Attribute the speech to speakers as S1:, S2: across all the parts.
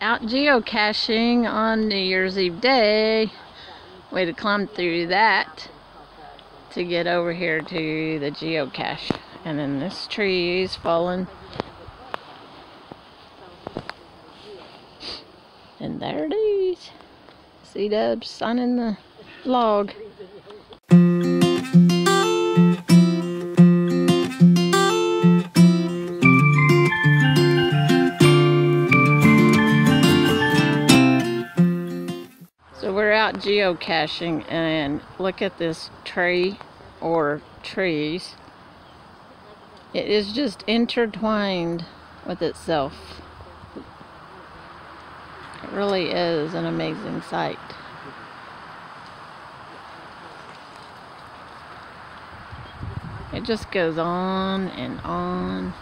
S1: out geocaching on New Year's Eve day. Way to climb through that to get over here to the geocache. And then this tree is falling. And there it is. C-Dub signing the log. Geocaching and look at this tree or trees. It is just intertwined with itself. It really is an amazing sight. It just goes on and on.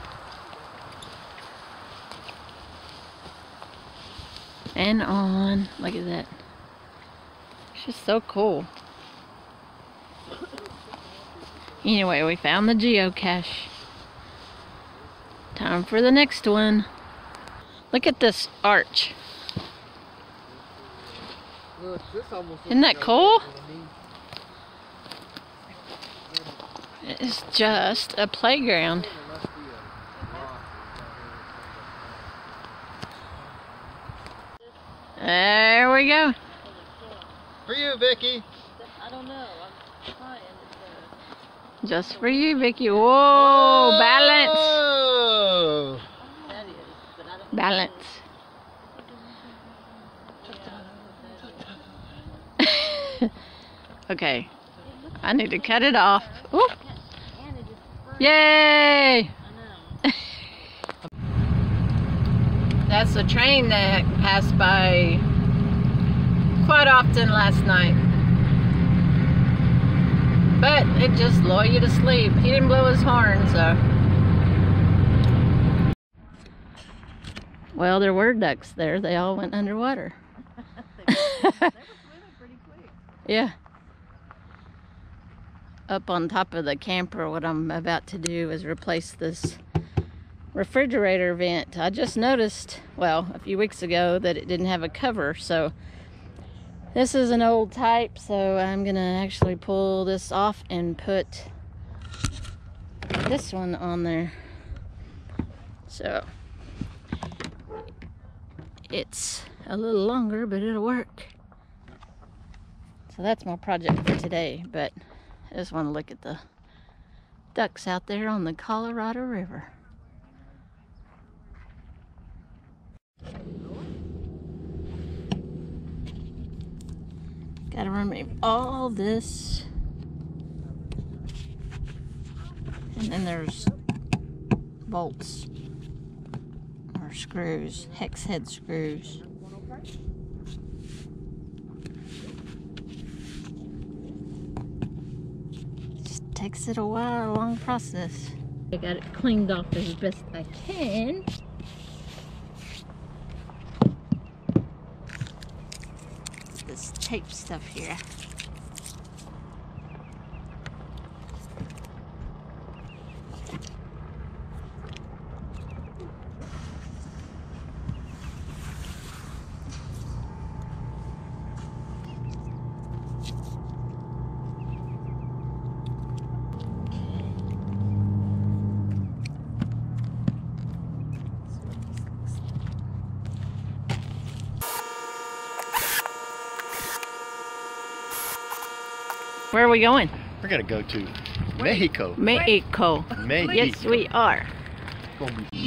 S1: And on. Look at that. It's just so cool. Anyway, we found the geocache. Time for the next one. Look at this arch. Isn't that cool? It's just a playground. There we go.
S2: For you, Vicky.
S3: I don't know. I'm trying.
S1: Just for you, Vicky. Whoa, balance.
S2: Whoa.
S3: That is, but
S1: Balance. okay. I need to cut it off. Ooh.
S3: And it just burnt.
S1: Yay! That's a train that passed by quite often last night. But it just lull you to sleep. He didn't blow his horn, so. Well, there were ducks there. They all went underwater.
S3: They were swimming pretty quick.
S1: Yeah. Up on top of the camper, what I'm about to do is replace this refrigerator vent. I just noticed, well, a few weeks ago that it didn't have a cover, so this is an old type, so I'm gonna actually pull this off and put this one on there. So it's a little longer, but it'll work. So that's my project for today, but I just want to look at the ducks out there on the Colorado River. Gotta remove all this. And then there's bolts or screws, hex head screws. just takes it a while, a long process. I got it cleaned off as best I can. This tape stuff here. Where are we going?
S2: We're gonna go to Mexico.
S1: Mexico.
S2: Mexico.
S1: Yes, we are.
S2: Gonna be